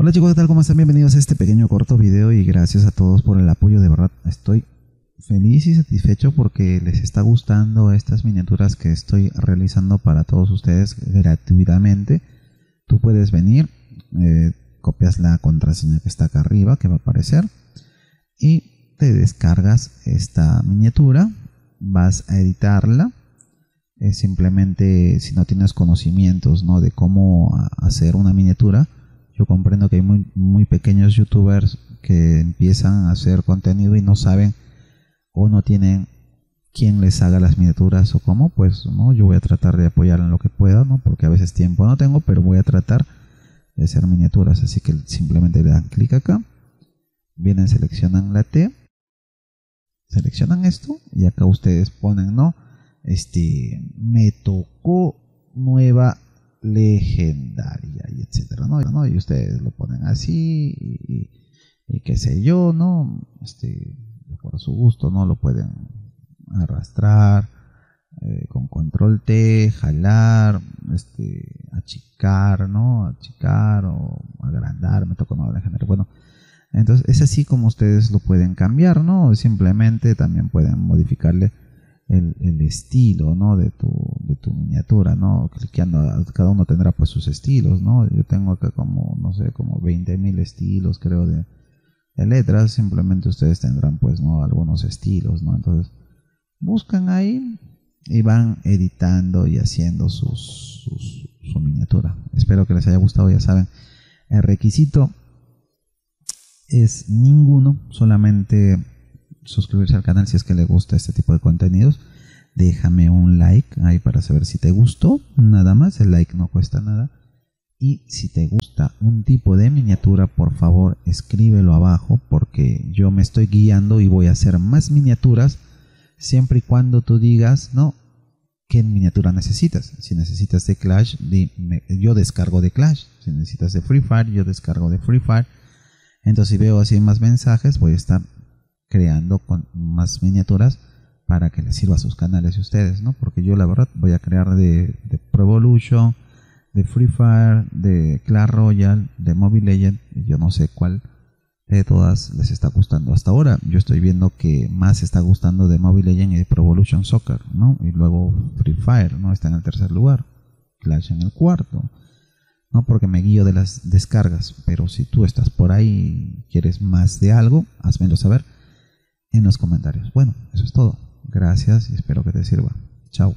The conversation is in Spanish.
Hola chicos, ¿qué tal? ¿Cómo están? Bienvenidos a este pequeño corto video y gracias a todos por el apoyo. De verdad, estoy feliz y satisfecho porque les está gustando estas miniaturas que estoy realizando para todos ustedes gratuitamente. Tú puedes venir, eh, copias la contraseña que está acá arriba, que va a aparecer, y te descargas esta miniatura, vas a editarla. simplemente si no tienes conocimientos ¿no? de cómo hacer una miniatura, yo comprendo que hay muy, muy pequeños youtubers que empiezan a hacer contenido y no saben o no tienen quien les haga las miniaturas o cómo, pues no, yo voy a tratar de apoyar en lo que pueda, ¿no? Porque a veces tiempo no tengo, pero voy a tratar de hacer miniaturas, así que simplemente le dan clic acá, vienen, seleccionan la T, seleccionan esto y acá ustedes ponen, ¿no? Este, me tocó nueva legendaria y etcétera, ¿no? Y ustedes lo ponen así y, qué sé yo, ¿no? Este, por su gusto, ¿no? Lo pueden arrastrar eh, con control T, jalar, este, achicar, ¿no? Achicar o agrandar, me tocó no legendaria. Bueno, entonces es así como ustedes lo pueden cambiar, ¿no? Simplemente también pueden modificarle el, estilo ¿no? de, tu, de tu miniatura, ¿no? Cliqueando, cada uno tendrá pues sus estilos, ¿no? Yo tengo acá como, no sé, como 20.000 estilos creo de, letras, simplemente ustedes tendrán pues, ¿no? Algunos estilos, ¿no? Entonces, buscan ahí y van editando y haciendo sus, sus, su miniatura. Espero que les haya gustado, ya saben. El requisito es ninguno, solamente suscribirse al canal si es que le gusta este tipo de contenidos. Déjame un like ahí para saber si te gustó. Nada más, el like no cuesta nada. Y si te gusta un tipo de miniatura, por favor escríbelo abajo porque yo me estoy guiando y voy a hacer más miniaturas siempre y cuando tú digas, no, qué miniatura necesitas. Si necesitas de Clash, yo descargo de Clash. Si necesitas de Free Fire, yo descargo de Free Fire. Entonces si veo así más mensajes, voy a estar creando con más miniaturas para que les sirva a sus canales y ustedes, ¿no? Porque yo la verdad voy a crear de, de Pro Evolution, de Free Fire, de Clash Royale, de Mobile Legend, yo no sé cuál de todas les está gustando hasta ahora. Yo estoy viendo que más está gustando de Mobile Legend y de Pro Evolution Soccer, ¿no? Y luego Free Fire, ¿no? Está en el tercer lugar, Clash en el cuarto. No porque me guío de las descargas, pero si tú estás por ahí y quieres más de algo, házmelo saber en los comentarios. Bueno, eso es todo. Gracias y espero que te sirva. Chao.